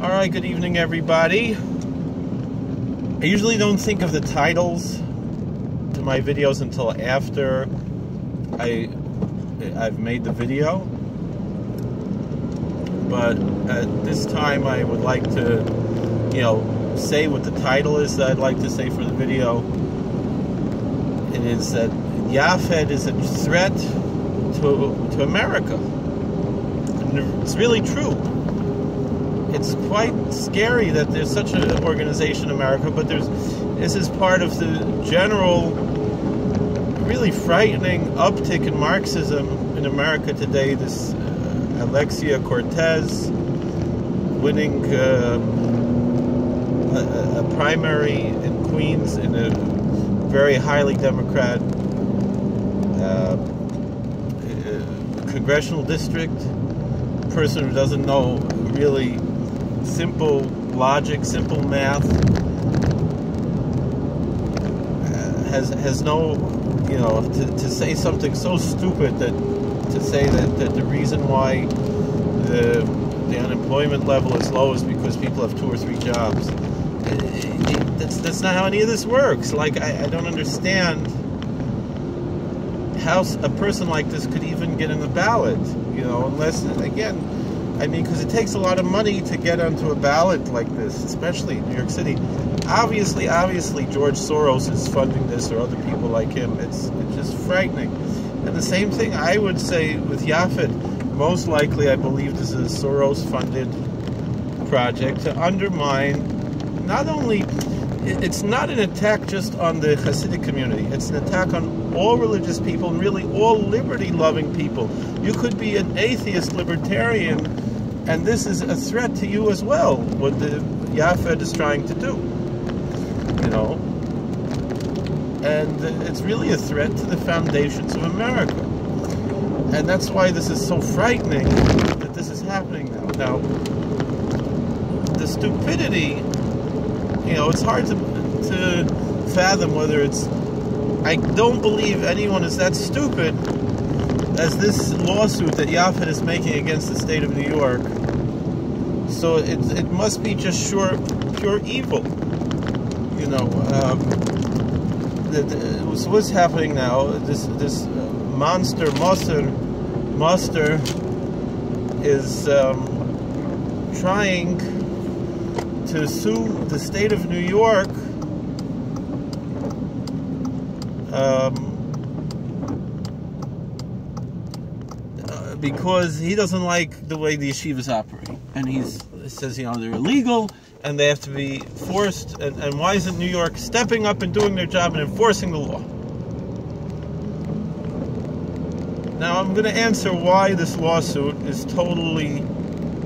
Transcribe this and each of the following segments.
All right, good evening, everybody. I usually don't think of the titles to my videos until after I I've made the video. But at this time, I would like to, you know, say what the title is that I'd like to say for the video. It is that YAFFED is a threat to to America. And it's really true it's quite scary that there's such an organization in America, but there's this is part of the general, really frightening uptick in Marxism in America today. This uh, Alexia Cortez winning uh, a, a, primary in Queens in a very highly Democrat uh, uh congressional district. Person who doesn't know really simple logic, simple math uh, has has no, you know, to, to say something so stupid that to say that, that the reason why the the unemployment level is low is because people have two or three jobs. It, it, that's that's not how any of this works. Like I, I don't understand how a person like this could even get in the ballot. You know, unless again I mean, because it takes a lot of money to get onto a ballot like this, especially in New York City. Obviously, obviously, George Soros is funding this, or other people like him. It's it's just frightening. And the same thing I would say with YAFFED. Most likely, I believe this is a Soros-funded project to undermine not only it's not an attack just on the Hasidic community. It's an attack on all religious people and really all liberty-loving people. You could be an atheist libertarian and this is a threat to you as well, what the YAFFED is trying to do. You know? And it's really a threat to the foundations of America. And that's why this is so frightening that this is happening now. Now, the stupidity, you know, it's hard to, to fathom whether it's. I don't believe anyone is that stupid as this lawsuit that YAFFED is making against the state of New York. So it, it must be just sure, pure evil. You know, um, the, the, so what's happening now? This this monster, monster, monster is um, trying to sue the state of New York. Um, because he doesn't like the way the yeshivas operate. And he says, you know, they're illegal and they have to be forced. And, and why isn't New York stepping up and doing their job and enforcing the law? Now, I'm going to answer why this lawsuit is totally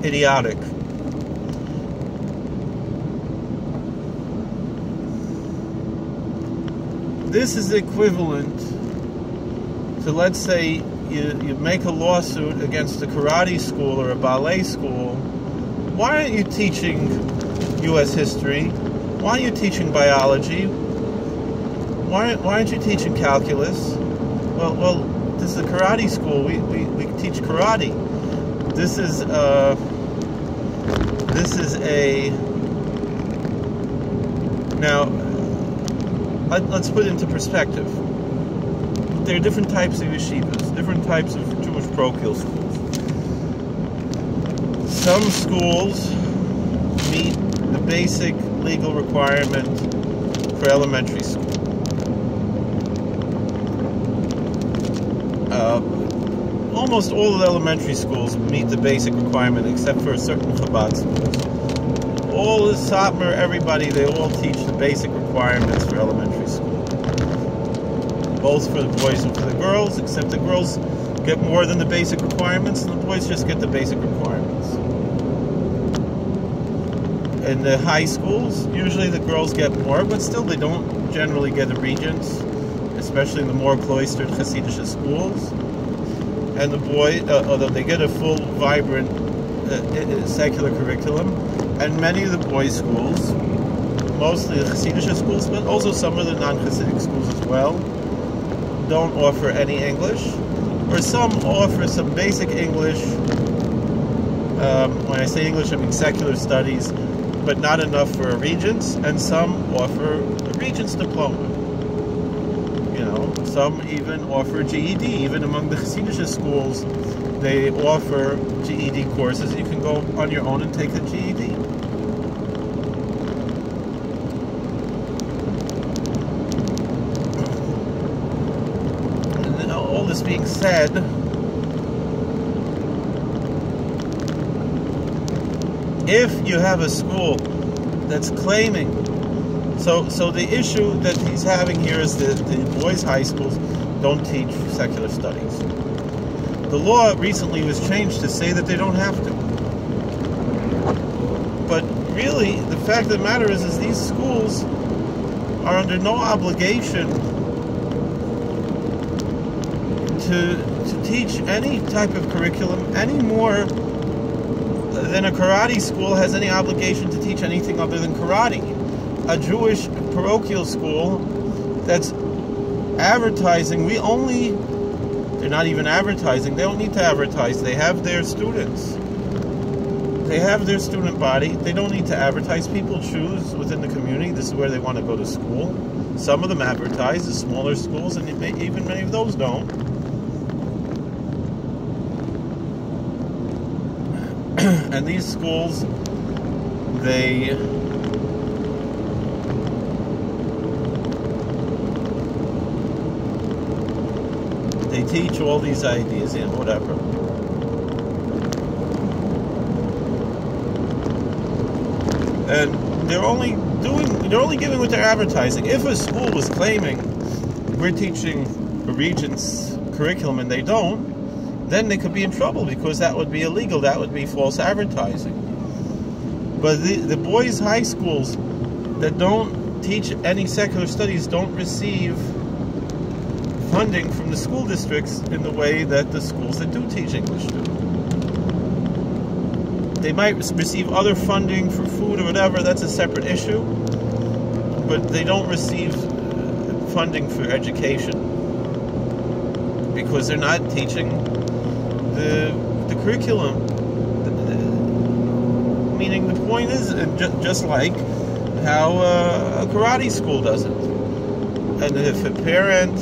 idiotic. This is equivalent to, let's say, you, you make a lawsuit against a karate school or a ballet school, why aren't you teaching U.S. history? Why aren't you teaching biology? Why, why aren't you teaching calculus? Well, well, this is a karate school. We, we, we teach karate. This is uh, this is a now. Let, let's put it into perspective there are different types of yeshivas, different types of Jewish parochial schools. Some schools meet the basic legal requirement for elementary school. Uh, almost all of the elementary schools meet the basic requirement except for a certain Chabad schools. All the Satmar, everybody, they all teach the basic requirements for elementary school both for the boys and for the girls, except the girls get more than the basic requirements, and the boys just get the basic requirements. In the high schools, usually the girls get more, but still they don't generally get the regents, especially in the more cloistered Hasidic schools. And the boy, uh, although they get a full, vibrant uh, secular curriculum, and many of the boys' schools, mostly the Hasidic schools, but also some of the non-Hasidic schools as well, don't offer any English, or some offer some basic English, Um, when I say English, I mean secular studies, but not enough for a regents, and some offer a regents diploma. You know, some even offer GED. Even among the Hasidic schools, they offer GED courses. You can go on your own and take the GED. And all this being said, if you have a school that's claiming so so the issue that he's having here is that the boys high schools don't teach secular studies. The law recently was changed to say that they don't have to. But really the fact of the matter is is these schools are under no obligation to to teach any type of curriculum any more than a karate school has any obligation to teach anything other than karate. A Jewish parochial school that's advertising, we only, they're not even advertising, they don't need to advertise, they have their students. They have their student body, they don't need to advertise. People choose within the community, this is where they want to go to school. Some of them advertise, the smaller schools, and even many of those don't. and these schools, they they teach all these ideas and whatever. And they're only doing they're only giving what they're advertising. If a school was claiming we're teaching a regent's curriculum and they don't, then they could be in trouble because that would be illegal. That would be false advertising. But the, the boys' high schools that don't teach any secular studies don't receive funding from the school districts in the way that the schools that do teach English do. They might receive other funding for food or whatever, that's a separate issue. But they don't receive uh, funding for education because they're not teaching the the curriculum. The, the, meaning, the point is uh, just, just like how uh, a karate school does it. And if a parent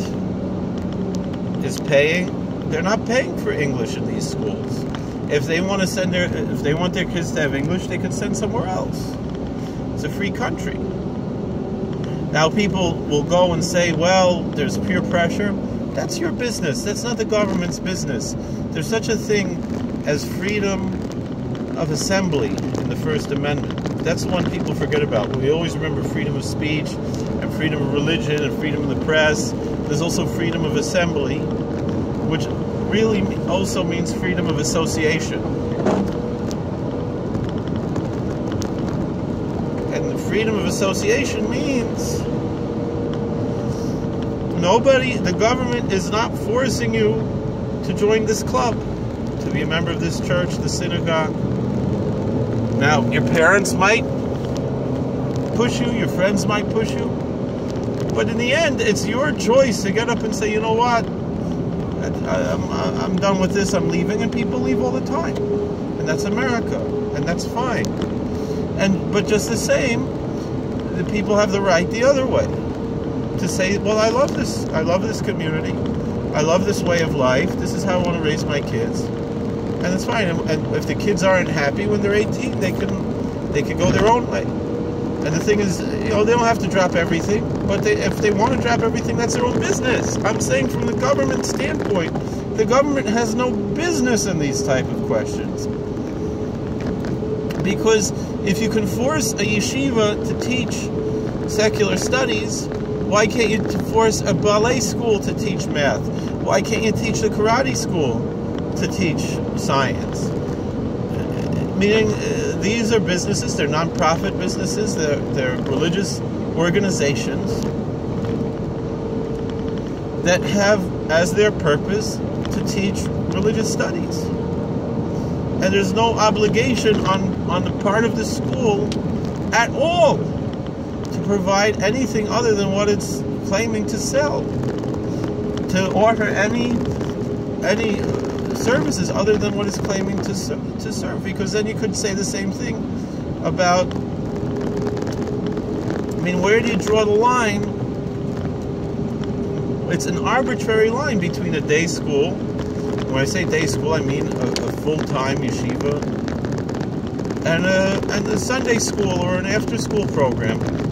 is paying, they're not paying for English in these schools. If they want to send their, if they want their kids to have English, they could send somewhere else. It's a free country. Now, people will go and say, well, there's peer pressure. That's your business. That's not the government's business. There's such a thing as freedom of assembly in the First Amendment. That's the one people forget about. We always remember freedom of speech and freedom of religion and freedom of the press. There's also freedom of assembly, which really also means freedom of association. And the freedom of association means nobody, the government is not forcing you to join this club, to be a member of this church, the synagogue. Now, your parents might push you, your friends might push you, but in the end, it's your choice to get up and say, you know what, I, am I'm done with this, I'm leaving, and people leave all the time. And that's America, and that's fine. And But just the same, the people have the right the other way to say, well, I love this. I love this community. I love this way of life. This is how I want to raise my kids, and it's fine. And, and if the kids aren't happy when they're 18, they can they can go their own way. And the thing is, you know, they don't have to drop everything, but they, if they want to drop everything, that's their own business. I'm saying from the government standpoint, the government has no business in these type of questions. Because if you can force a yeshiva to teach secular studies, why can't you force a ballet school to teach math? Why can't you teach the karate school to teach science? Meaning, uh, these are businesses, they're non-profit businesses, they're, they're religious organizations that have as their purpose to teach religious studies. And there's no obligation on, on the part of the school at all provide anything other than what it's claiming to sell. To offer any any services other than what it's claiming to to serve. Because then you could say the same thing about. I mean, where do you draw the line? It's an arbitrary line between a day school. When I say day school, I mean a, a full-time yeshiva and a and a Sunday school or an after-school program.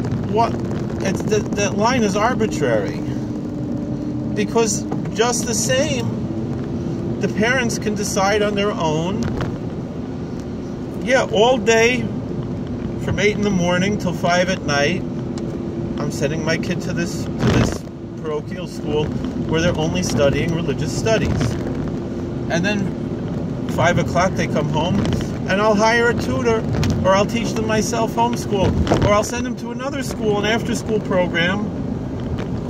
It's, that, that line is arbitrary because just the same, the parents can decide on their own. Yeah, all day from eight in the morning till five at night. I'm sending my kid to this to this parochial school where they're only studying religious studies. And then five o'clock they come home and I'll hire a tutor or I'll teach them myself homeschool or I'll send them to another school, an after school program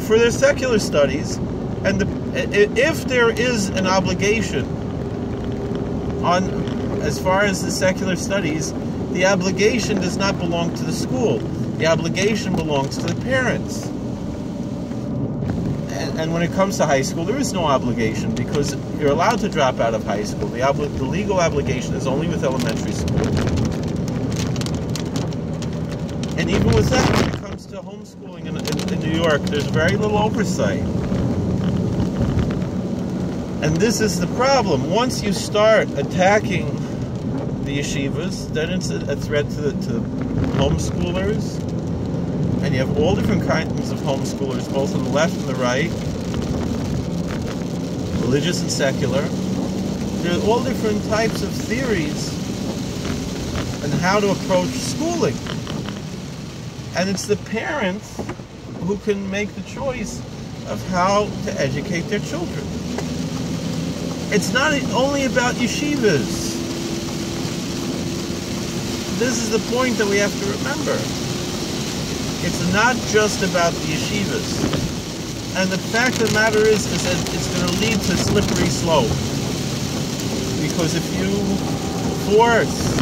for their secular studies. And the if there is an obligation on as far as the secular studies, the obligation does not belong to the school. The obligation belongs to the parents. And, and when it comes to high school, there is no obligation because you're allowed to drop out of high school. The, obli- the legal obligation is only with elementary school. And even with that, when it comes to homeschooling in, in, in New York, there's very little oversight. And this is the problem. Once you start attacking the yeshivas, then it's a, threat to the, to homeschoolers. And you have all different kinds of homeschoolers, both on the left and the right, religious and secular. There are all different types of theories and how to approach schooling. And it's the parents who can make the choice of how to educate their children. It's not only about yeshivas. This is the point that we have to remember. It's not just about the yeshivas. And the fact of the matter is, is that it's going to lead to slippery slope. Because if you force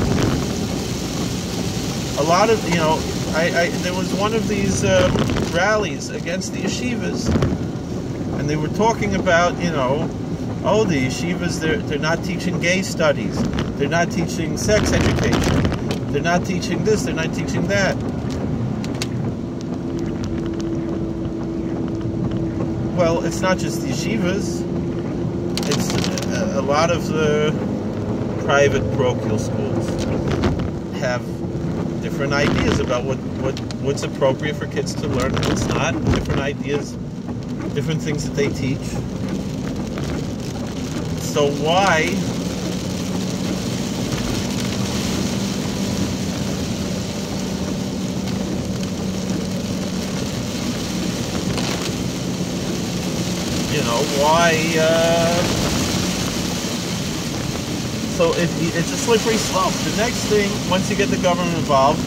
a lot of, you know, I, I there was one of these um, rallies against the yeshivas, and they were talking about, you know, oh, the yeshivas, they're, they're not teaching gay studies. They're not teaching sex education. They're not teaching this. They're not teaching that. Well, it's not just the yeshivas. It's a, a lot of the private parochial schools have different ideas about what, what what's appropriate for kids to learn and what's not. Different ideas, different things that they teach. So why you know why uh, so it, it's a slippery slope the next thing once you get the government involved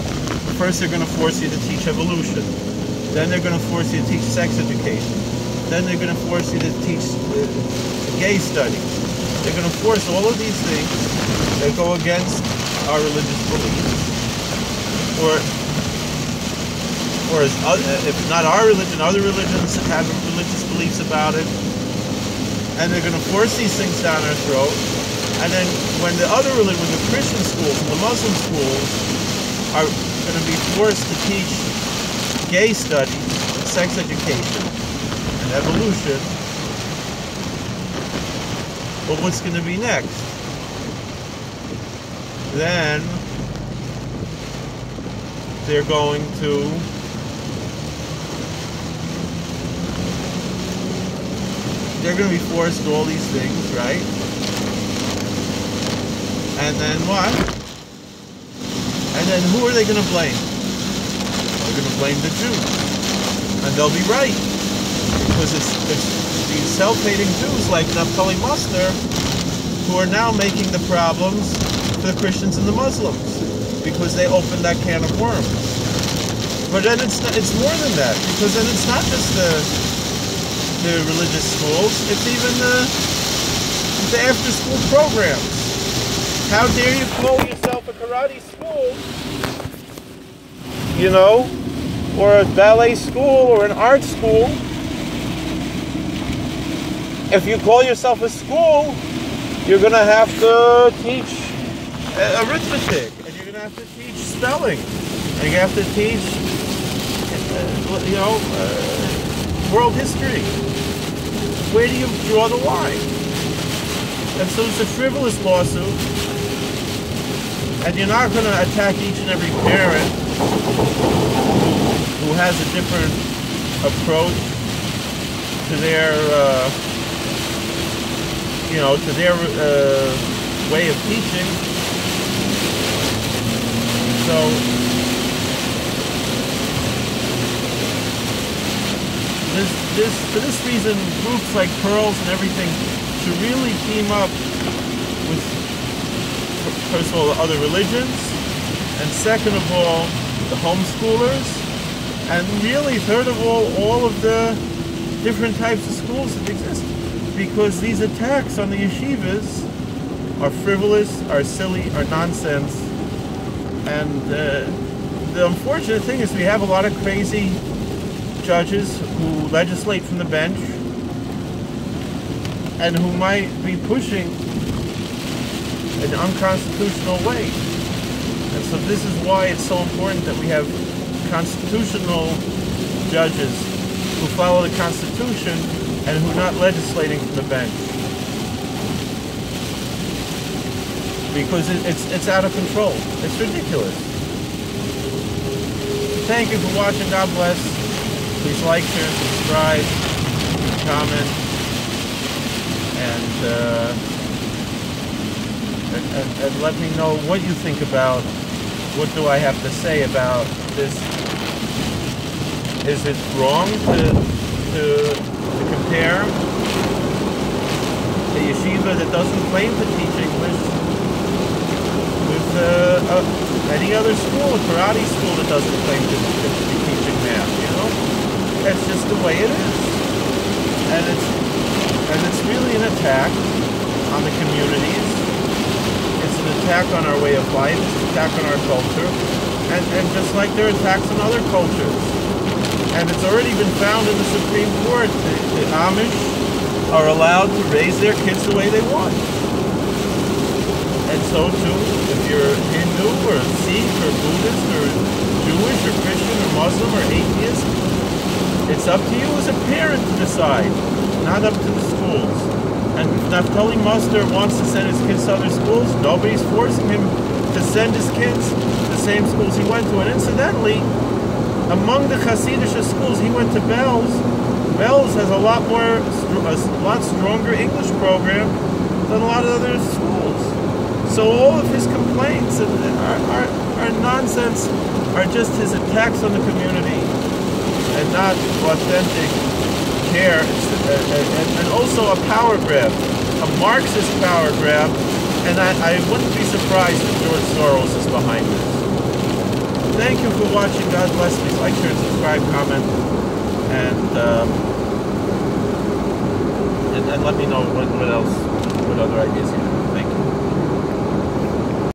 first they're going to force you to teach evolution. Then they're going to force you to teach sex education. Then they're going to force you to teach uh, gay studies. They're going to force all of these things that go against our religious beliefs. Or or as, uh, if not our religion, other religions have religious beliefs about it, and they're going to force these things down our throat. And then when the other religion, the Christian schools and the Muslim schools are going to be forced to teach gay studies, sex education, and evolution, well, what's going to be next? Then they're going to they're going to be forced to all these things, right? And then what? And then who are they going to blame? They're going to blame the Jews. And they'll be right. Because it's, it's these self-hating Jews like Naftali Moster who are now making the problems for the Christians and the Muslims because they opened that can of worms. But then it's, it's more than that because then it's not just the the religious schools. It's even the the after school programs. How dare you call yourself a karate school? You know, or a ballet school or an art school. If you call yourself a school, you're going to have to teach uh, arithmetic, and you're going to have to teach spelling, and you have to teach, uh, you know, uh, world history. Where do you draw the line? And so it's a frivolous lawsuit, and you're not going to attack each and every parent who, who has a different approach to their, uh, you know, to their uh, way of teaching. So this, this, for this reason, groups like PEARLS and everything should really team up with, first of all, the other religions, and second of all, the homeschoolers, and really, third of all, all of the different types of schools that exist. Because these attacks on the yeshivas are frivolous, are silly, are nonsense. And uh, the unfortunate thing is we have a lot of crazy judges who legislate from the bench and who might be pushing an unconstitutional way. And so this is why it's so important that we have constitutional judges who follow the Constitution and who are not legislating from the bench. Because it, it's, it's out of control. It's ridiculous. Thank you for watching. God bless. Please like, share, subscribe, comment, and, uh, and, and, and let me know what you think about what do I have to say about this? Is it wrong to, to, to compare a yeshiva that doesn't claim to teach English with uh, uh, any other school, a karate school that doesn't claim to, to be teaching math, you know? That's just the way it is. And it's, and it's really an attack on the communities. It's an attack on our way of life. It's an attack on our culture. And, and just like there are attacks on other cultures and it's already been found in the Supreme Court that the Amish are allowed to raise their kids the way they want. And so too, if you're Hindu or Sikh or Buddhist or Jewish or Christian or Muslim or atheist, it's up to you as a parent to decide, not up to the schools. And if Naftali Moster wants to send his kids to other schools, nobody's forcing him to send his kids to the same schools he went to. And incidentally, among the Hasidic schools, he went to Bell's. Belz has a lot more, a lot stronger English program than a lot of other schools. So all of his complaints are, are, are nonsense, are just his attacks on the community and not authentic care. Uh, uh, uh, and, and also a power grab, a Marxist power grab. And I, I wouldn't be surprised if George Soros is behind this. Thank you for watching. God bless. Please like, share, subscribe, comment, and um, and, and let me know what, what else, what other ideas you have.